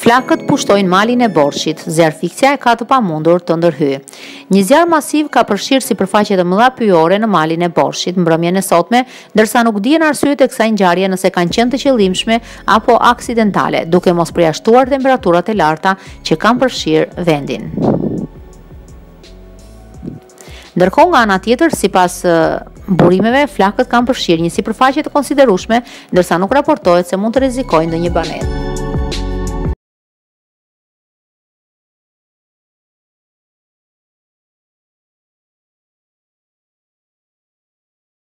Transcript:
Flakët pushtojnë malin e Borshit, zjarrfikësja e ka të pamundur të ndërhyjë. Një zjarr masiv ka përfshirë sipërfaqe të mëdha pyjore në malin e Borshit, mbrëmjen e sotme, ndërsa nuk dihen arsyet e kësaj ngjarjeje nëse kanë qenë të qëllimshme apo aksidentale, duke mos përjashtuar temperaturat e larta që kanë përfshirë vendin. Ndërkohë nga ana tjetër, sipas burimeve, flakët kanë përfshirë një sipërfaqe të konsiderueshme, ndërsa nuk raportohet se mund të rrezikojnë ndonjë banesë.